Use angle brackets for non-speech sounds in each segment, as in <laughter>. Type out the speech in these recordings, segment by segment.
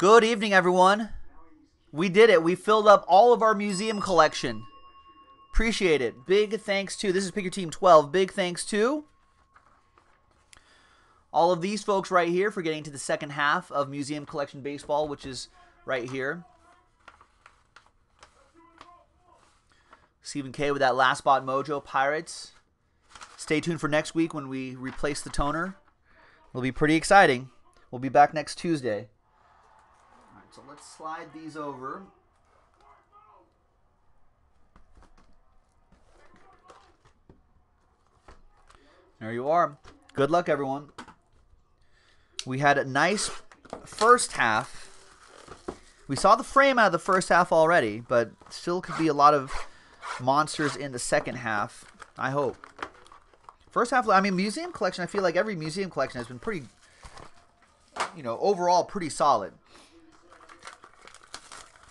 Good evening, everyone. We did it. We filled up all of our museum collection. Appreciate it. Big thanks to, this is Pick Your Team 12. Big thanks to all of these folks right here for getting to the second half of Museum Collection Baseball, which is right here. Stephen K with that last spot mojo, Pirates. Stay tuned for next week when we replace the toner. It'll be pretty exciting. We'll be back next Tuesday. So let's slide these over. There you are. Good luck, everyone. We had a nice first half. We saw the frame out of the first half already, but still could be a lot of monsters in the second half. I hope. First half, I mean, museum collection. I feel like every museum collection has been pretty, you know, overall pretty solid.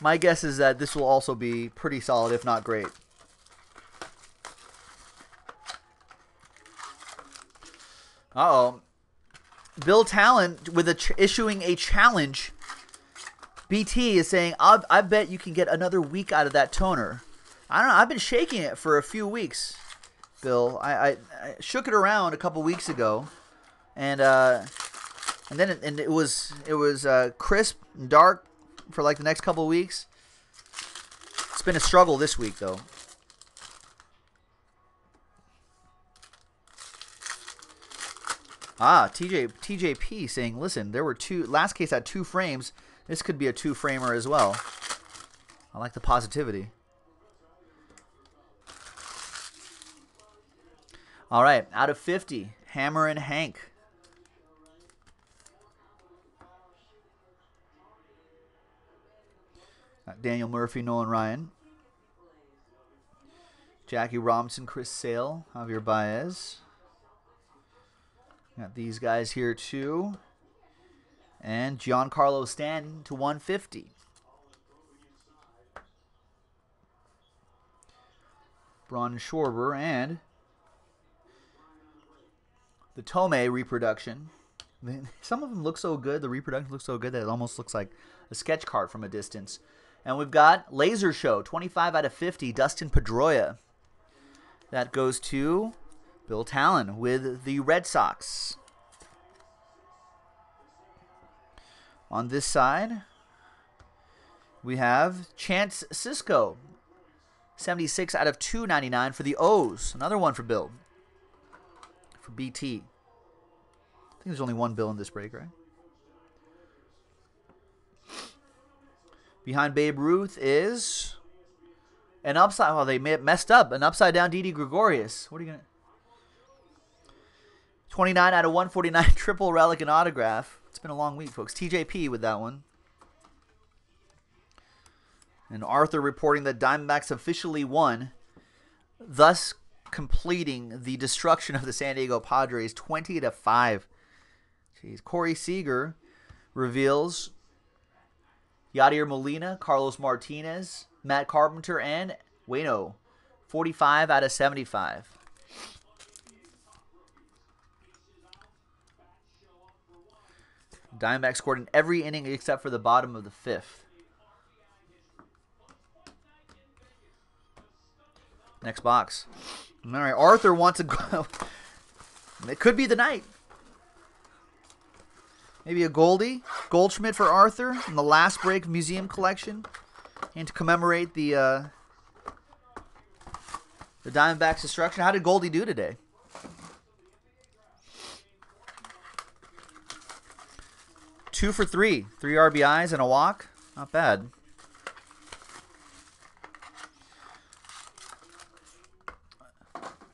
My guess is that this will also be pretty solid, if not great. Uh oh. Bill Talent with a issuing a challenge. BT is saying, I, I bet you can get another week out of that toner. I don't know. I've been shaking it for a few weeks, Bill. I, I, I shook it around a couple weeks ago, and uh, and then it, and it was it was uh, crisp and dark for like the next couple weeks. It's been a struggle this week though. Ah, TJ TJP saying, listen, there were two last case had two frames. This could be a two framer as well. I like the positivity. All right, out of 50, Hammer and Hank. Uh, Daniel Murphy, Nolan Ryan. Jackie Robinson, Chris Sale, Javier Baez. Got these guys here too. And Giancarlo Stanton to 150. Bron Schwarber and the Tomei reproduction. <laughs> Some of them look so good. The reproduction looks so good that it almost looks like a sketch card from a distance. And we've got Laser Show, 25 out of 50, Dustin Pedroia. That goes to Bill Talon with the Red Sox. On this side, we have Chance Sisco, 76 out of 299 for the O's. Another one for Bill. For BT. I think there's only one Bill in this break, right? Behind Babe Ruth is an upside. Well, they messed up. An upside down Didi Gregorius. What are you gonna? 29 out of 149 <laughs> triple relic and autograph. It's been a long week, folks. TJP with that one. And Arthur reporting that Diamondbacks officially won, thus completing the destruction of the San Diego Padres 20 to 5. Jeez. Corey Seager reveals Yadier Molina, Carlos Martinez, Matt Carpenter, and Wayno. 45 out of 75. Diamondback scored in every inning except for the bottom of the fifth. Next box. All right, Arthur wants to go. <laughs> it could be the night. Maybe a Goldie, Goldschmidt for Arthur in the last break museum collection, and to commemorate the uh, the Diamondbacks' destruction. How did Goldie do today? Two for three, three RBIs and a walk. Not bad.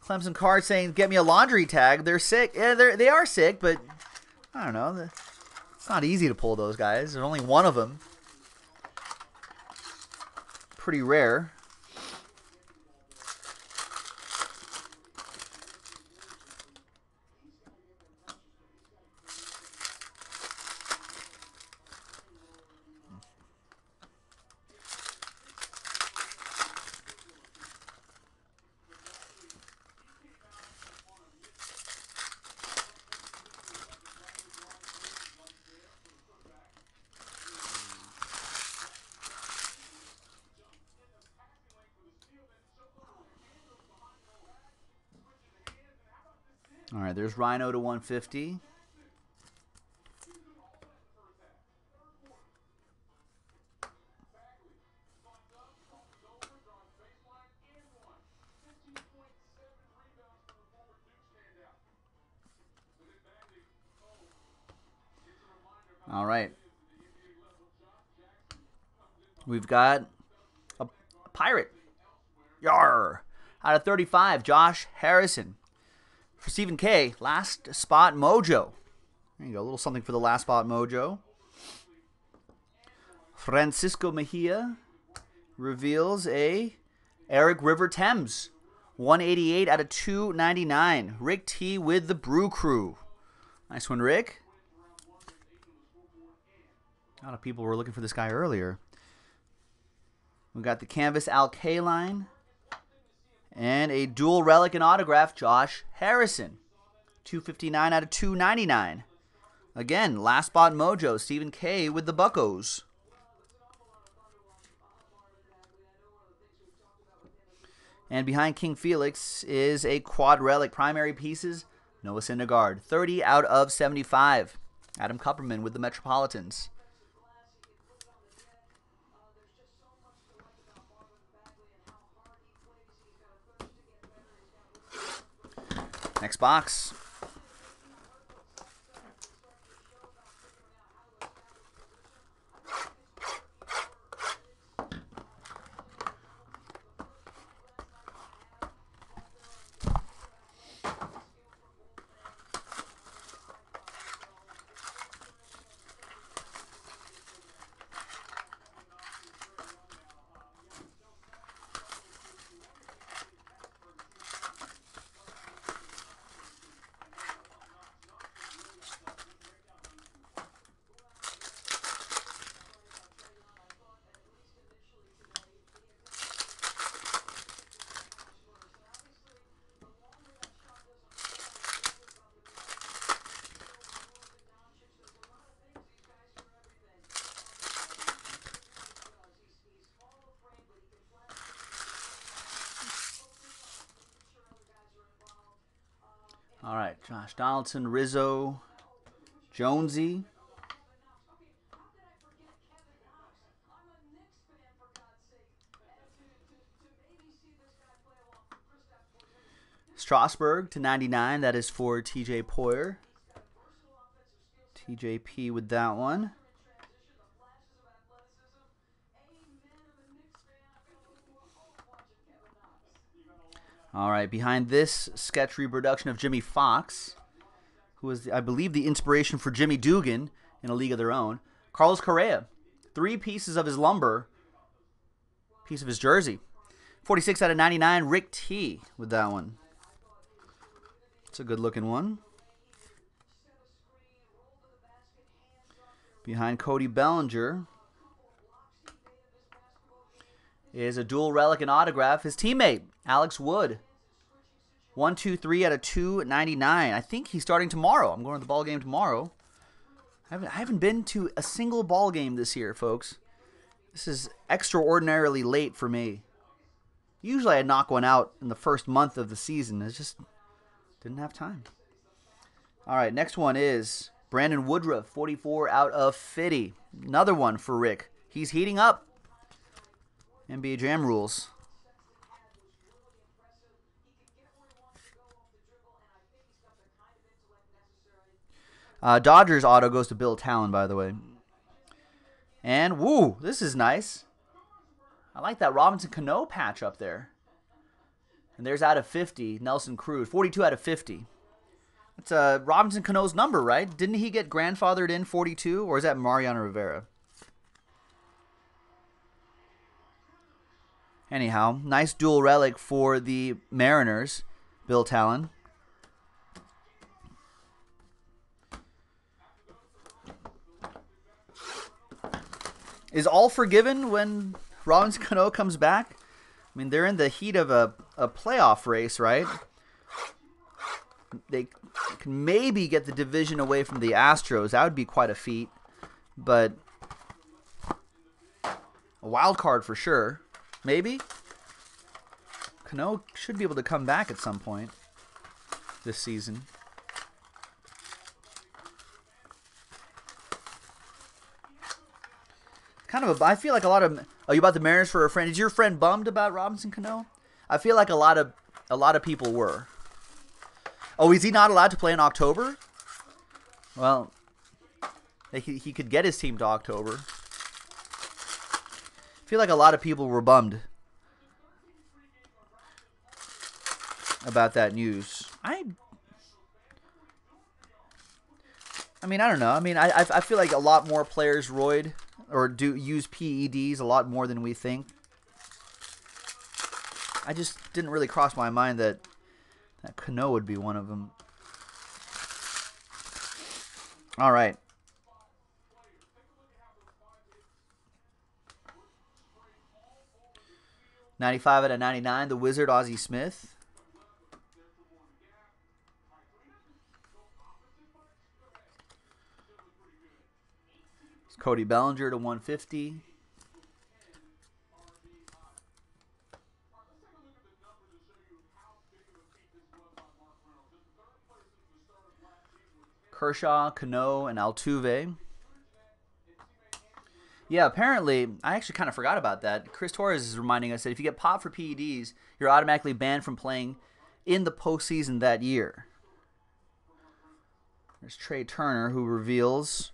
Clemson card saying, "Get me a laundry tag." They're sick. Yeah, they're they are sick, but I don't know. It's not easy to pull those guys. There's only one of them. Pretty rare. All right, there's Rhino to 150. All right. We've got a pirate. Yar. Out of 35, Josh Harrison. For Stephen K, last spot mojo. There you go, a little something for the last spot mojo. Francisco Mejia reveals a Eric River Thames. 188 out of 299. Rick T with the Brew Crew. Nice one, Rick. A lot of people were looking for this guy earlier. We got the Canvas Alkaline and a dual relic and autograph, Josh Harrison. 259 out of 299. Again, last spot mojo, Stephen K with the Buckos. And behind King Felix is a quad relic primary pieces, Noah Syndergaard. 30 out of 75. Adam Kupperman with the Metropolitans. Next box. All right, Josh Donaldson, Rizzo, Jonesy. Strasburg to 99. That is for TJ Poyer. TJP with that one. All right, behind this sketch reproduction of Jimmie Foxx, who was, I believe, the inspiration for Jimmy Dugan in a league of their own. Carlos Correa, three pieces of his lumber, piece of his jersey. 46 out of 99, Rick T with that one. It's a good looking one. Behind Cody Bellinger is a dual relic and autograph. His teammate, Alex Wood. One, two, three out of two ninety nine. I think he's starting tomorrow. I'm going to the ball game tomorrow. I haven't, I haven't been to a single ball game this year, folks. This is extraordinarily late for me. Usually I knock one out in the first month of the season. I just didn't have time. All right, next one is Brandon Woodruff, 44 out of 50. Another one for Rick. He's heating up. NBA Jam rules. Uh, Dodgers auto goes to Bill Talon, by the way. And woo, this is nice. I like that Robinson Cano patch up there. And there's out of 50, Nelson Cruz. 42 out of 50. It's uh, Robinson Cano's number, right? Didn't he get grandfathered in 42? Or is that Mariano Rivera? Anyhow, nice dual relic for the Mariners, Bill Talon. Is all forgiven when Robinson Cano comes back? I mean, they're in the heat of a, a playoff race, right? They can maybe get the division away from the Astros. That would be quite a feat. But a wild card for sure. Maybe. Cano should be able to come back at some point this season. Kind of a. I feel like a lot of. Oh, you about the Mariners for a friend? Is your friend bummed about Robinson Cano? I feel like a lot of a lot of people were. Oh, is he not allowed to play in October? Well, he, he could get his team to October. I feel like a lot of people were bummed about that news. I I mean, I don't know. I mean, I I feel like a lot more players roid or do use PEDs a lot more than we think. I just didn't really cross my mind that that Cano would be one of them. All right. Ninety-five out of ninety-nine. The Wizard Ozzie Smith. Cody Bellinger to 150. Kershaw, Cano, and Altuve. Yeah, apparently, I actually kind of forgot about that. Chris Torres is reminding us that if you get popped for PEDs, you're automatically banned from playing in the postseason that year. There's Trea Turner, who reveals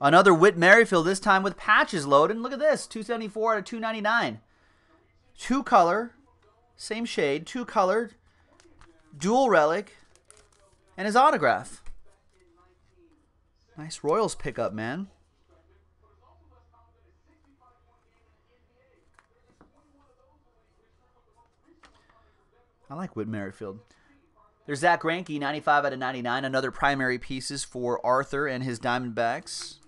another Whit Merrifield, this time with patches loaded. look at this 274 out of 299. Two color, same shade, two colored, dual relic, and his autograph. Nice Royals pickup, man. I like Whit Merrifield. There's Zack Greinke, 95 out of 99. Another primary pieces for Arthur and his Diamondbacks.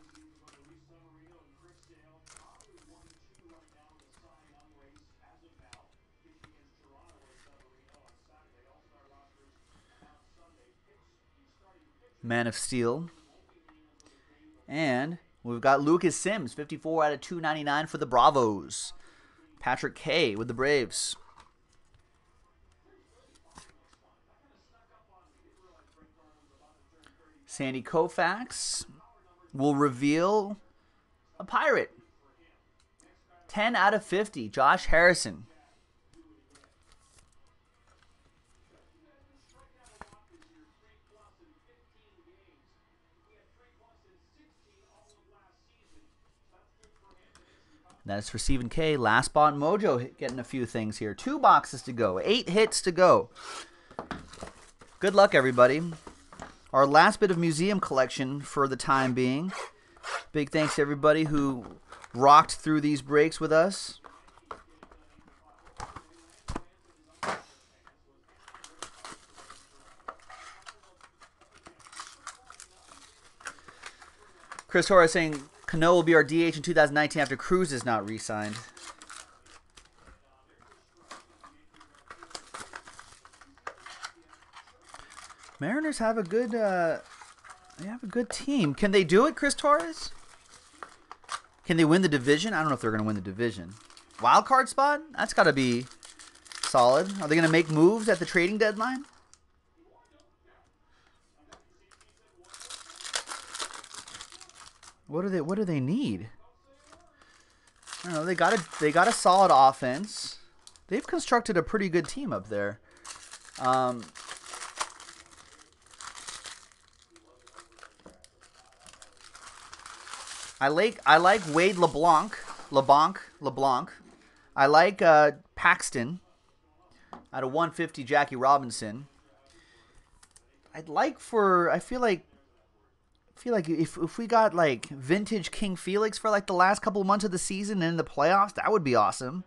Man of Steel. And we've got Lucas Sims, 54 out of 299 for the Bravos. Patrick K with the Braves. Sandy Koufax will reveal a pirate. 10 out of 50. Josh Harrison. That's for Stephen K. Last Spot Mojo getting a few things here. Two boxes to go. Eight hits to go. Good luck, everybody. Our last bit of museum collection for the time being. Big thanks to everybody who rocked through these breaks with us. Chris Torres saying Cano will be our DH in 2019 after Cruz is not re-signed. Mariners have a good uh, they have a good team. Can they do it, Chris Torres? Can they win the division? I don't know if they're going to win the division. Wild card spot? That's got to be solid. Are they going to make moves at the trading deadline? What do they What do they need? I don't know. They got a They got a solid offense. They've constructed a pretty good team up there. Um, I like I like Wade LeBlanc, LeBlanc, LeBlanc. I like uh, Paxton. Out of 150, Jackie Robinson. I'd like for I feel like I feel like if if we got like vintage King Felix for like the last couple months of the season and in the playoffs, that would be awesome.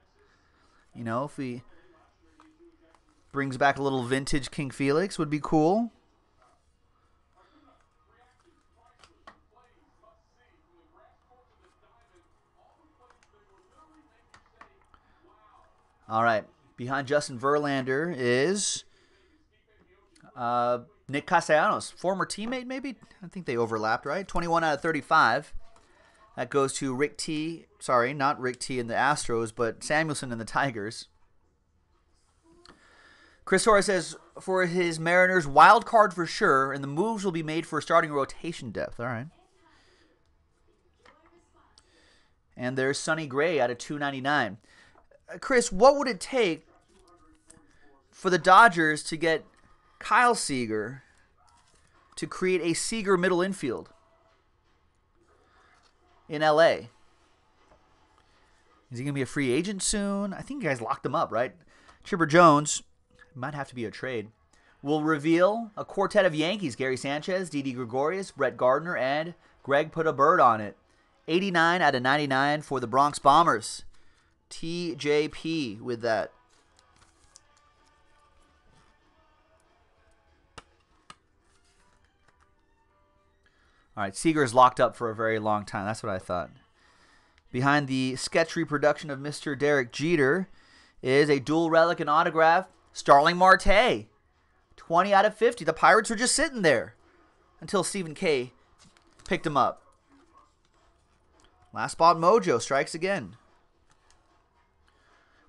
You know, if we brings back a little vintage King Felix would be cool. All right. Behind Justin Verlander is uh, Nick Castellanos, former teammate, maybe? I think they overlapped, right? 21 out of 35. That goes to Rick T. Sorry, not Rick T in the Astros, but Samuelson in the Tigers. Chris Torres says for his Mariners, wild card for sure, and the moves will be made for starting rotation depth. All right. And there's Sonny Gray out of 299. Uh, Chris, what would it take for the Dodgers to get Kyle Seager to create a Seager middle infield in LA? Is he going to be a free agent soon? I think you guys locked him up, right? Chipper Jones might have to be a trade. Will reveal a quartet of Yankees: Gary Sanchez, Didi Gregorius, Brett Gardner, and Greg put a bird on it. 89 out of 99 for the Bronx Bombers. TJP with that. All right, Seager is locked up for a very long time. That's what I thought. Behind the sketch reproduction of Mr. Derek Jeter is a dual relic and autograph, Starling Marte. 20 out of 50. The Pirates were just sitting there until Stephen K picked him up. Last spot Mojo strikes again.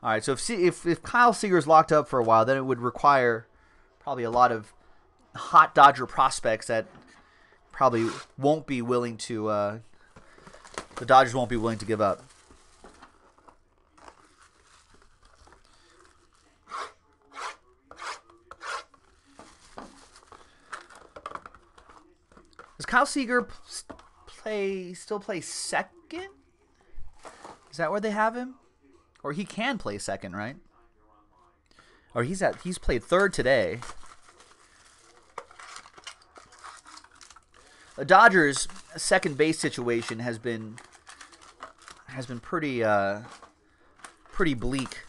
All right, so if if if Kyle Seager's locked up for a while, then it would require probably a lot of hot Dodger prospects that probably won't be willing to. Uh, the Dodgers won't be willing to give up. Does Kyle Seager play still play second? Is that where they have him? Or he can play second, right? Or he's at he's played third today. The Dodgers' second base situation has been has been pretty uh, pretty bleak.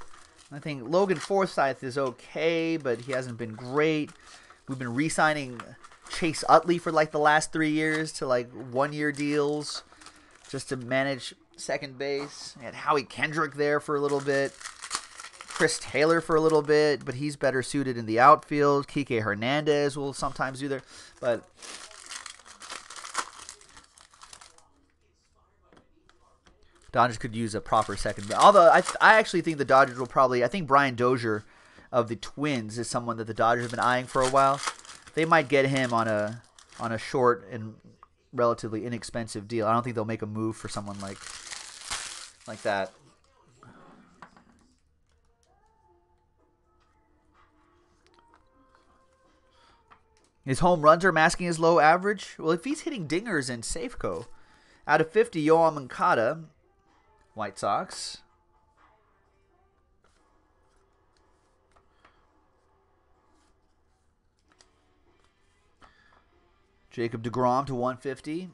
I think Logan Forsythe is okay, but he hasn't been great. We've been re-signing Chase Utley for like the last three years to like one-year deals, just to manage second base. We had Howie Kendrick there for a little bit. Chris Taylor for a little bit, but he's better suited in the outfield. Kike Hernandez will sometimes do there, but Dodgers could use a proper second. Although I, I actually think the Dodgers will probably. I think Brian Dozier of the Twins is someone that the Dodgers have been eyeing for a while. They might get him on a on a short and relatively inexpensive deal. I don't think they'll make a move for someone like like that. His home runs are masking his low average. Well, if he's hitting dingers in Safeco, out of 50, Yoan Moncada White Sox. Jacob DeGrom to 150.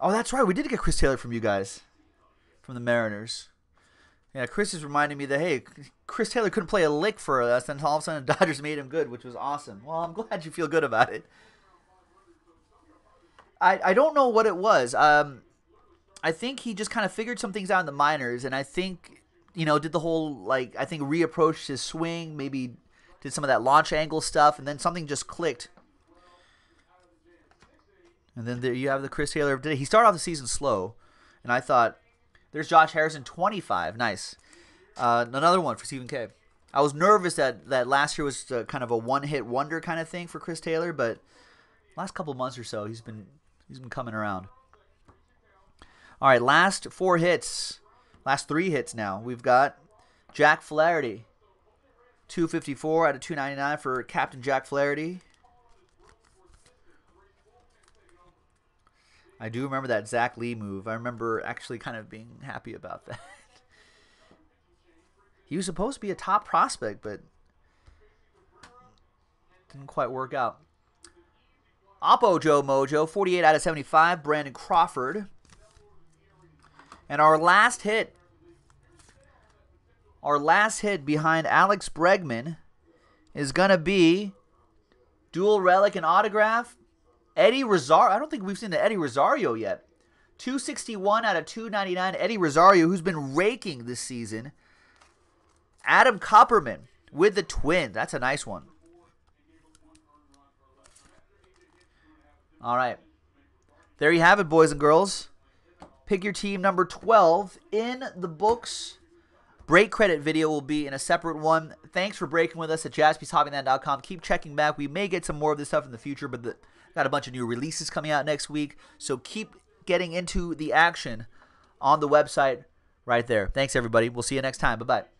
Oh, that's right. We did get Chris Taylor from you guys, from the Mariners. Yeah, Chris is reminding me that hey, Chris Taylor couldn't play a lick for us, and all of a sudden the <laughs> Dodgers made him good, which was awesome. Well, I'm glad you feel good about it. I I don't know what it was. Um, I think he just kind of figured some things out in the minors, and I think you know did the whole like I think reapproached his swing, maybe did some of that launch angle stuff, and then something just clicked. And then there you have the Chris Taylor of today. He started off the season slow, and I thought, there's Josh Harrison, 25, nice. Uh, another one for Stephen K. I was nervous that that last year was uh, kind of a one-hit wonder kind of thing for Chris Taylor, but last couple months or so, he's been he's been coming around. All right, last four hits, last three hits now. We've got Jack Flaherty, 254 out of 299 for Captain Jack Flaherty. I do remember that Zach Lee move. I remember actually kind of being happy about <laughs> that. he was supposed to be a top prospect, but didn't quite work out. Oppo Joe Mojo, 48 out of 75. Brandon Crawford. And our last hit, our last hit behind Alex Bregman is going to be dual relic and autograph. Eddie Rosario. I don't think we've seen the Eddie Rosario yet. 261 out of 299. Eddie Rosario, who's been raking this season. Adam Copperman with the Twins. That's a nice one. All right. There you have it, boys and girls. Pick your team number 12 in the books. Break credit video will be in a separate one. Thanks for breaking with us at jaspyshobbyland.com. Keep checking back. We may get some more of this stuff in the future, but the, got a bunch of new releases coming out next week. So keep getting into the action on the website right there. Thanks, everybody. We'll see you next time. Bye bye.